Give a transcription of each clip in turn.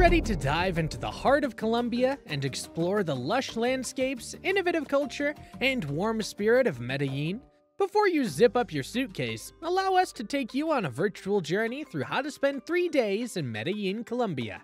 ready to dive into the heart of Colombia and explore the lush landscapes, innovative culture, and warm spirit of Medellin? Before you zip up your suitcase, allow us to take you on a virtual journey through how to spend three days in Medellin, Colombia.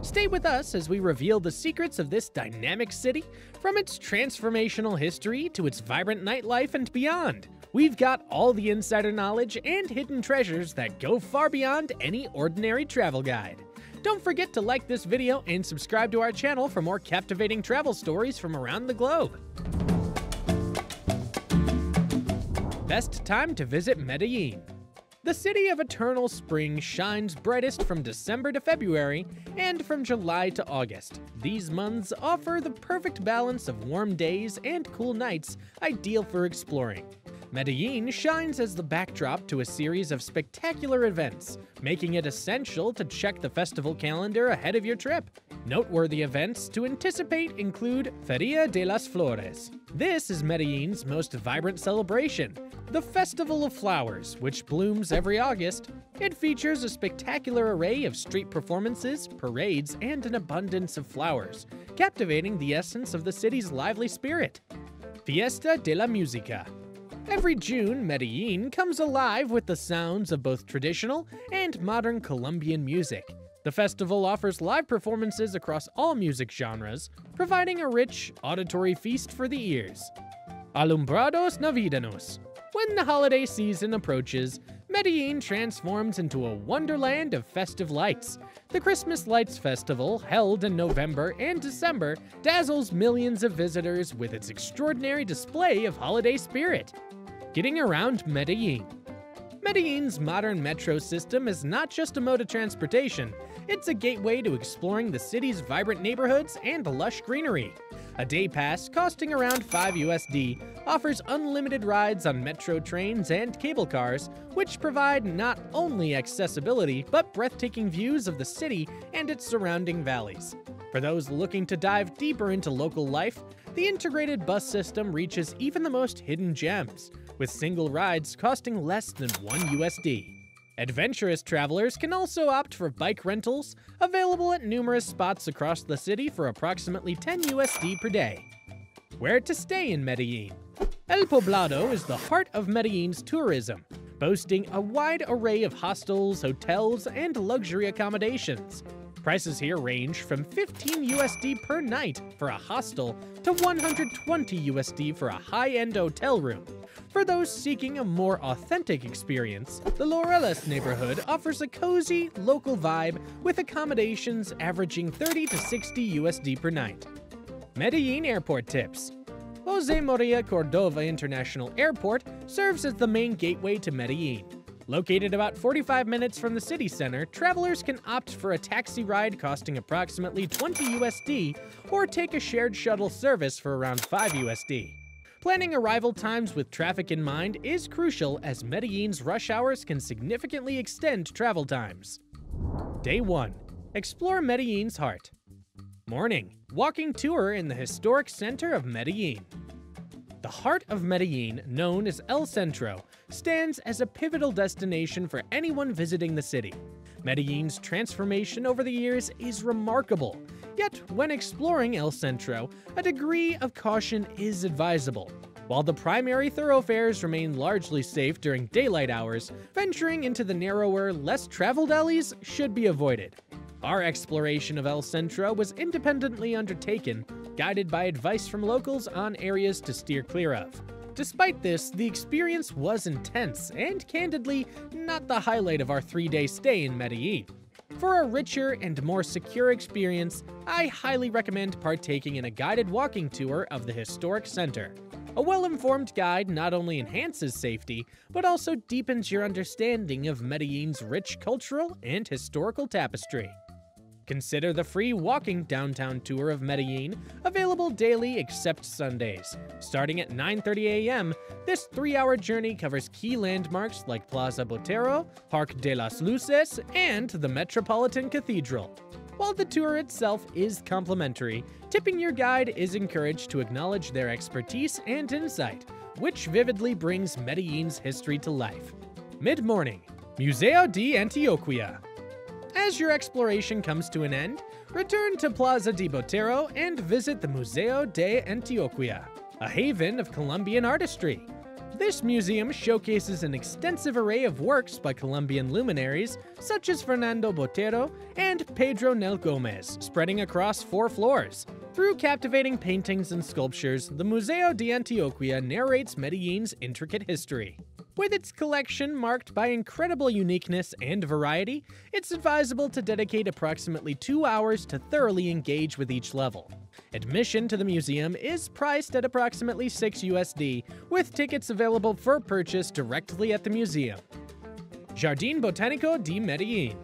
Stay with us as we reveal the secrets of this dynamic city, from its transformational history to its vibrant nightlife and beyond. We've got all the insider knowledge and hidden treasures that go far beyond any ordinary travel guide. Don't forget to like this video and subscribe to our channel for more captivating travel stories from around the globe. Best time to visit Medellin. The city of eternal spring shines brightest from December to February and from July to August. These months offer the perfect balance of warm days and cool nights, ideal for exploring. Medellin shines as the backdrop to a series of spectacular events, making it essential to check the festival calendar ahead of your trip. Noteworthy events to anticipate include Feria de las Flores. This is Medellin's most vibrant celebration, the Festival of Flowers, which blooms every August. It features a spectacular array of street performances, parades, and an abundance of flowers, captivating the essence of the city's lively spirit. Fiesta de la Música. Every June, Medellin comes alive with the sounds of both traditional and modern Colombian music. The festival offers live performances across all music genres, providing a rich, auditory feast for the ears. Alumbrados Navideños. When the holiday season approaches, Medellin transforms into a wonderland of festive lights. The Christmas Lights Festival, held in November and December, dazzles millions of visitors with its extraordinary display of holiday spirit. Getting around Medellin. Medellin's modern metro system is not just a mode of transportation, it's a gateway to exploring the city's vibrant neighborhoods and lush greenery. A day pass costing around 5 USD offers unlimited rides on metro trains and cable cars, which provide not only accessibility but breathtaking views of the city and its surrounding valleys. For those looking to dive deeper into local life, the integrated bus system reaches even the most hidden gems, with single rides costing less than 1 USD. Adventurous travelers can also opt for bike rentals, available at numerous spots across the city for approximately 10 USD per day. Where to stay in Medellin? El Poblado is the heart of Medellin's tourism, boasting a wide array of hostels, hotels, and luxury accommodations. Prices here range from 15 USD per night for a hostel to 120 USD for a high-end hotel room. For those seeking a more authentic experience, the Laureles neighborhood offers a cozy, local vibe with accommodations averaging 30 to 60 USD per night. Medellin Airport Tips Jose Maria Cordova International Airport serves as the main gateway to Medellin. Located about 45 minutes from the city center, travelers can opt for a taxi ride costing approximately 20 USD or take a shared shuttle service for around 5 USD. Planning arrival times with traffic in mind is crucial as Medellin's rush hours can significantly extend travel times. Day 1. Explore Medellin's heart. Morning. Walking tour in the historic center of Medellin. The heart of Medellin, known as El Centro, stands as a pivotal destination for anyone visiting the city. Medellin's transformation over the years is remarkable, yet when exploring El Centro, a degree of caution is advisable. While the primary thoroughfares remain largely safe during daylight hours, venturing into the narrower, less traveled alleys should be avoided. Our exploration of El Centro was independently undertaken, guided by advice from locals on areas to steer clear of. Despite this, the experience was intense and candidly not the highlight of our three day stay in Medellin. For a richer and more secure experience, I highly recommend partaking in a guided walking tour of the historic center. A well informed guide not only enhances safety, but also deepens your understanding of Medellin's rich cultural and historical tapestry. Consider the free walking downtown tour of Medellin, available daily except Sundays. Starting at 9.30 a.m., this three-hour journey covers key landmarks like Plaza Botero, Parque de las Luces, and the Metropolitan Cathedral. While the tour itself is complimentary, tipping your guide is encouraged to acknowledge their expertise and insight, which vividly brings Medellin's history to life. Mid-morning, Museo de Antioquia. As your exploration comes to an end, return to Plaza de Botero and visit the Museo de Antioquia, a haven of Colombian artistry. This museum showcases an extensive array of works by Colombian luminaries such as Fernando Botero and Pedro Nel Gomez, spreading across four floors. Through captivating paintings and sculptures, the Museo de Antioquia narrates Medellin's intricate history. With its collection marked by incredible uniqueness and variety, it's advisable to dedicate approximately two hours to thoroughly engage with each level. Admission to the museum is priced at approximately 6 USD, with tickets available for purchase directly at the museum. Jardín Botánico de Medellín.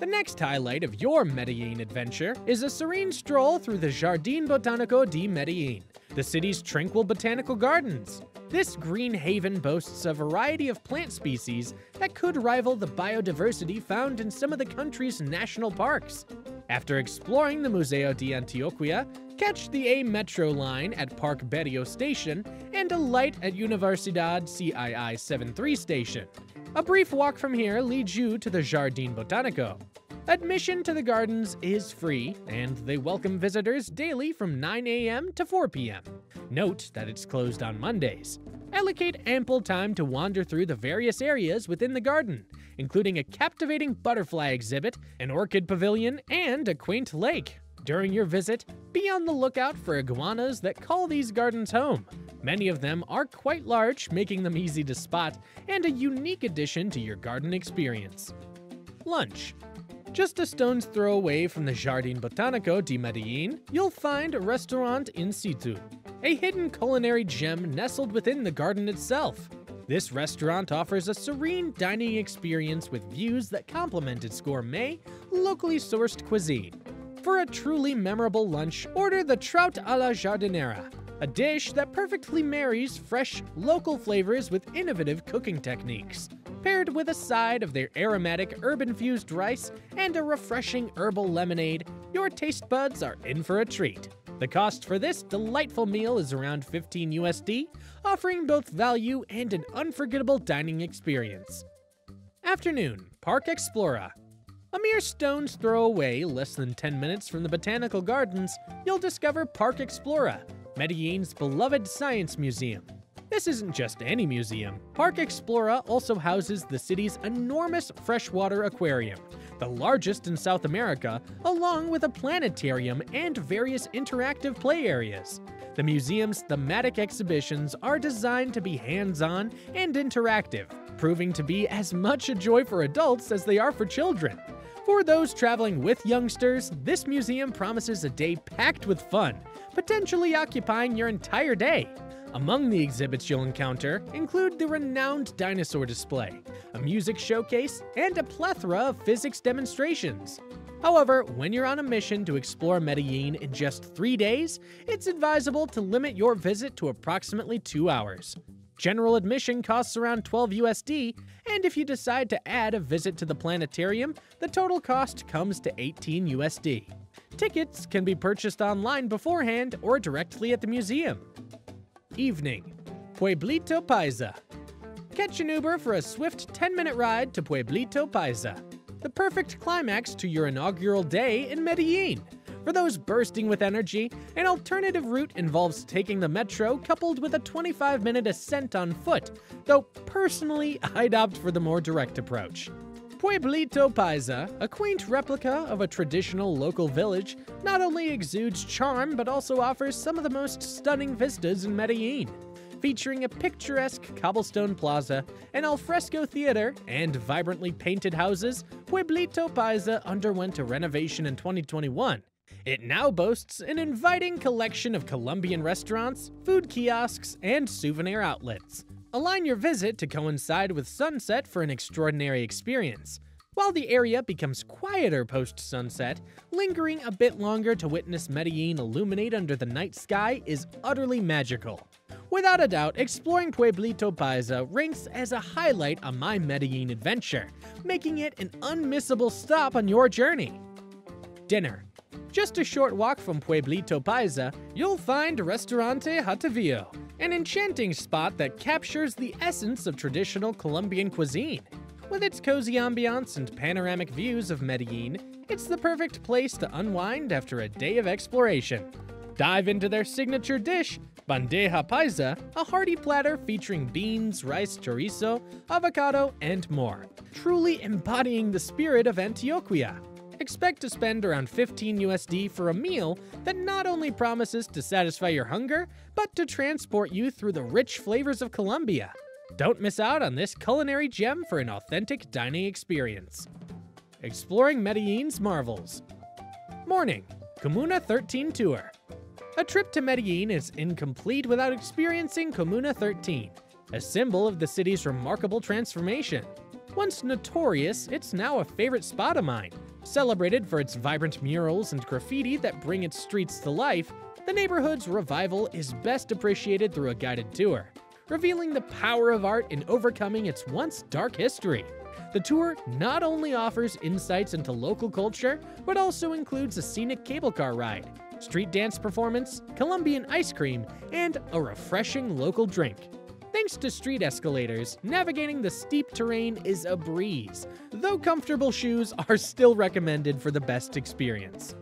The next highlight of your Medellin adventure is a serene stroll through the Jardín Botánico de Medellín, the city's tranquil botanical gardens. This green haven boasts a variety of plant species that could rival the biodiversity found in some of the country's national parks. After exploring the Museo de Antioquia, catch the A Metro line at Park Berrio Station and a light at Universidad CII 73 station. A brief walk from here leads you to the Jardín Botánico. Admission to the gardens is free, and they welcome visitors daily from 9 a.m. to 4 p.m. Note that it's closed on Mondays. Allocate ample time to wander through the various areas within the garden, including a captivating butterfly exhibit, an orchid pavilion, and a quaint lake. During your visit, be on the lookout for iguanas that call these gardens home. Many of them are quite large, making them easy to spot, and a unique addition to your garden experience. Lunch. Just a stone's throw away from the Jardín Botánico de Medellín, you'll find restaurant in situ, a hidden culinary gem nestled within the garden itself. This restaurant offers a serene dining experience with views that complement its gourmet, locally sourced cuisine. For a truly memorable lunch, order the trout a la jardinera, a dish that perfectly marries fresh, local flavors with innovative cooking techniques paired with a side of their aromatic herb-infused rice and a refreshing herbal lemonade, your taste buds are in for a treat. The cost for this delightful meal is around 15 USD, offering both value and an unforgettable dining experience. Afternoon, Park Explora. A mere stone's throw away, less than 10 minutes from the Botanical Gardens, you'll discover Park Explora, Medellin's beloved science museum. This isn't just any museum. Park Explora also houses the city's enormous freshwater aquarium, the largest in South America, along with a planetarium and various interactive play areas. The museum's thematic exhibitions are designed to be hands on and interactive, proving to be as much a joy for adults as they are for children. For those traveling with youngsters, this museum promises a day packed with fun, potentially occupying your entire day. Among the exhibits you'll encounter include the renowned dinosaur display, a music showcase, and a plethora of physics demonstrations. However, when you're on a mission to explore Medellin in just three days, it's advisable to limit your visit to approximately two hours. General admission costs around 12 USD, and if you decide to add a visit to the planetarium, the total cost comes to 18 USD. Tickets can be purchased online beforehand or directly at the museum. Evening, Pueblito Paisa. Catch an Uber for a swift 10 minute ride to Pueblito Paisa, the perfect climax to your inaugural day in Medellin. For those bursting with energy, an alternative route involves taking the metro coupled with a 25 minute ascent on foot, though personally, I'd opt for the more direct approach. Pueblito Paisa, a quaint replica of a traditional local village, not only exudes charm but also offers some of the most stunning vistas in Medellin. Featuring a picturesque cobblestone plaza, an alfresco theater, and vibrantly painted houses, Pueblito Paisa underwent a renovation in 2021. It now boasts an inviting collection of Colombian restaurants, food kiosks, and souvenir outlets. Align your visit to coincide with sunset for an extraordinary experience. While the area becomes quieter post sunset, lingering a bit longer to witness Medellin illuminate under the night sky is utterly magical. Without a doubt, exploring Pueblito Paisa ranks as a highlight on my Medellin adventure, making it an unmissable stop on your journey. Dinner. Just a short walk from Pueblito Paisa, you'll find Restaurante Hatavillo, an enchanting spot that captures the essence of traditional Colombian cuisine. With its cozy ambiance and panoramic views of Medellin, it's the perfect place to unwind after a day of exploration. Dive into their signature dish, bandeja paisa, a hearty platter featuring beans, rice, chorizo, avocado, and more, truly embodying the spirit of Antioquia. Expect to spend around 15 USD for a meal that not only promises to satisfy your hunger, but to transport you through the rich flavors of Colombia. Don't miss out on this culinary gem for an authentic dining experience. Exploring Medellin's marvels. Morning, Comuna 13 Tour. A trip to Medellin is incomplete without experiencing Comuna 13, a symbol of the city's remarkable transformation. Once notorious, it's now a favorite spot of mine. Celebrated for its vibrant murals and graffiti that bring its streets to life, the neighborhood's revival is best appreciated through a guided tour, revealing the power of art in overcoming its once dark history. The tour not only offers insights into local culture, but also includes a scenic cable car ride, street dance performance, Colombian ice cream, and a refreshing local drink. Thanks to street escalators, navigating the steep terrain is a breeze, though comfortable shoes are still recommended for the best experience.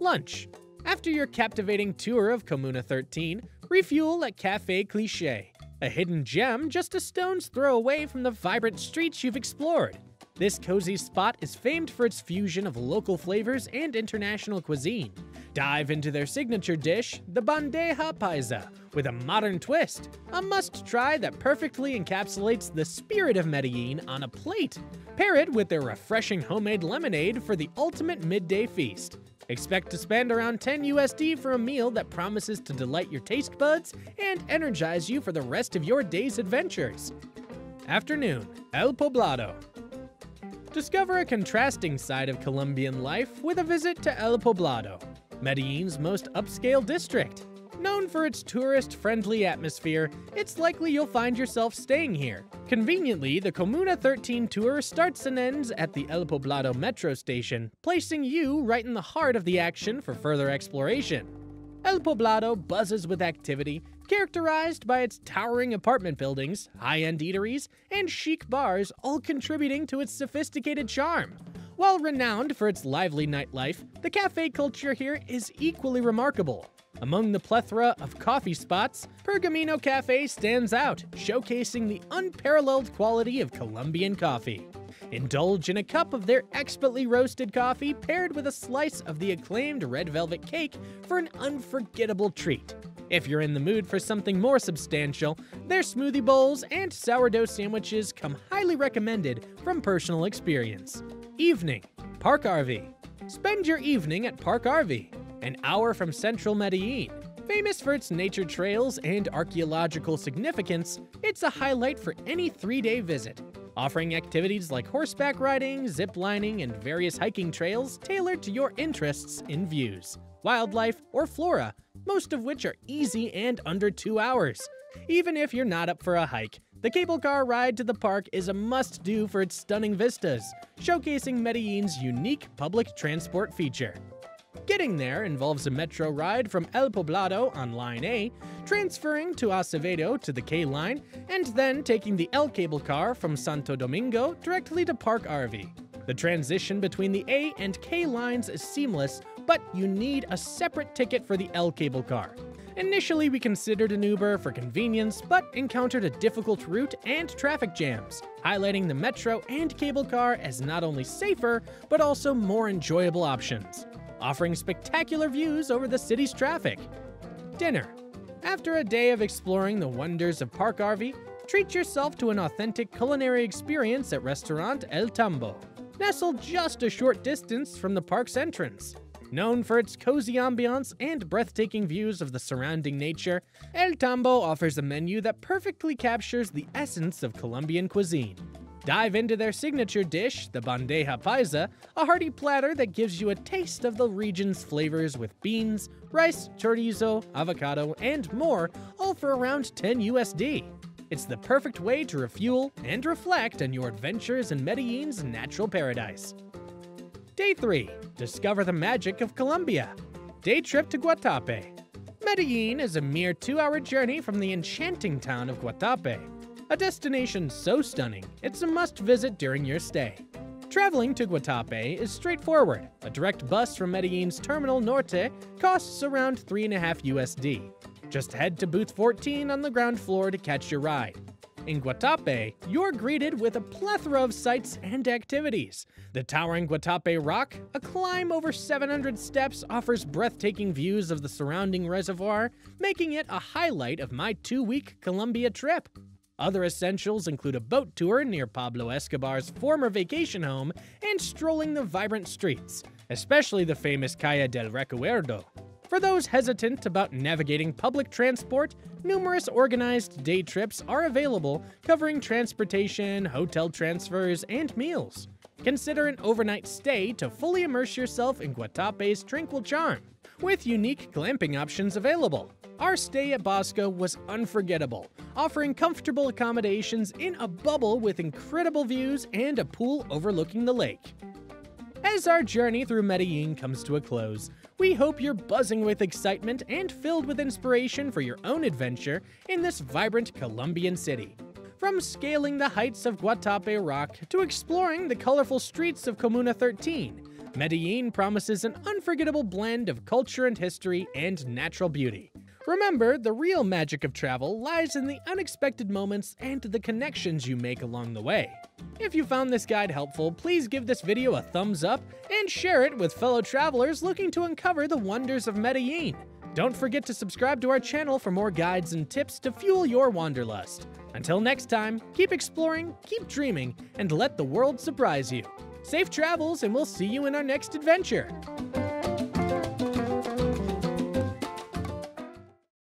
Lunch. After your captivating tour of Comuna 13, refuel at Cafe Cliché, a hidden gem just a stone's throw away from the vibrant streets you've explored. This cozy spot is famed for its fusion of local flavors and international cuisine. Dive into their signature dish, the bandeja paisa, with a modern twist, a must try that perfectly encapsulates the spirit of Medellin on a plate. Pair it with their refreshing homemade lemonade for the ultimate midday feast. Expect to spend around 10 USD for a meal that promises to delight your taste buds and energize you for the rest of your day's adventures. Afternoon, El Poblado. Discover a contrasting side of Colombian life with a visit to El Poblado, Medellin's most upscale district. Known for its tourist friendly atmosphere, it's likely you'll find yourself staying here. Conveniently, the Comuna 13 tour starts and ends at the El Poblado metro station, placing you right in the heart of the action for further exploration. El Poblado buzzes with activity, characterized by its towering apartment buildings, high end eateries, and chic bars, all contributing to its sophisticated charm. While renowned for its lively nightlife, the cafe culture here is equally remarkable. Among the plethora of coffee spots, Pergamino Cafe stands out, showcasing the unparalleled quality of Colombian coffee. Indulge in a cup of their expertly roasted coffee paired with a slice of the acclaimed red velvet cake for an unforgettable treat. If you're in the mood for something more substantial, their smoothie bowls and sourdough sandwiches come highly recommended from personal experience. Evening, Park Arví. Spend your evening at Park Arví, an hour from central Medellin. Famous for its nature trails and archaeological significance, it's a highlight for any three day visit, offering activities like horseback riding, zip lining, and various hiking trails tailored to your interests in views, wildlife, or flora, most of which are easy and under two hours. Even if you're not up for a hike, the cable car ride to the park is a must do for its stunning vistas, showcasing Medellin's unique public transport feature. Getting there involves a metro ride from El Poblado on Line A, transferring to Acevedo to the K line, and then taking the L cable car from Santo Domingo directly to Park Arví. The transition between the A and K lines is seamless, but you need a separate ticket for the L cable car. Initially, we considered an Uber for convenience, but encountered a difficult route and traffic jams, highlighting the metro and cable car as not only safer, but also more enjoyable options, offering spectacular views over the city's traffic. Dinner. After a day of exploring the wonders of Park Arví, treat yourself to an authentic culinary experience at restaurant El Tambo, nestled just a short distance from the park's entrance. Known for its cozy ambiance and breathtaking views of the surrounding nature, El Tambo offers a menu that perfectly captures the essence of Colombian cuisine. Dive into their signature dish, the bandeja paisa, a hearty platter that gives you a taste of the region's flavors with beans, rice, chorizo, avocado, and more, all for around 10 USD. It's the perfect way to refuel and reflect on your adventures in Medellin's natural paradise. Day 3. Discover the magic of Colombia. Day trip to Guatape. Medellin is a mere two hour journey from the enchanting town of Guatape. a destination so stunning it's a must visit during your stay. Traveling to Guatapé is straightforward. A direct bus from Medellin's Terminal Norte costs around 3.5 USD. Just head to booth 14 on the ground floor to catch your ride. In Guatapé, you're greeted with a plethora of sights and activities. The towering Guatapé Rock, a climb over 700 steps, offers breathtaking views of the surrounding reservoir, making it a highlight of my two week Colombia trip. Other essentials include a boat tour near Pablo Escobar's former vacation home and strolling the vibrant streets, especially the famous Calle del Recuerdo. For those hesitant about navigating public transport, numerous organized day trips are available covering transportation, hotel transfers, and meals. Consider an overnight stay to fully immerse yourself in Guatapé's tranquil charm, with unique glamping options available. Our stay at Bosko was unforgettable, offering comfortable accommodations in a bubble with incredible views and a pool overlooking the lake. As our journey through Medellin comes to a close, we hope you're buzzing with excitement and filled with inspiration for your own adventure in this vibrant Colombian city. From scaling the heights of Guatapé Rock to exploring the colorful streets of Comuna 13, Medellin promises an unforgettable blend of culture and history and natural beauty. Remember, the real magic of travel lies in the unexpected moments and the connections you make along the way. If you found this guide helpful, please give this video a thumbs up and share it with fellow travelers looking to uncover the wonders of Medellin. Don't forget to subscribe to our channel for more guides and tips to fuel your wanderlust. Until next time, keep exploring, keep dreaming, and let the world surprise you. Safe travels, and we'll see you in our next adventure.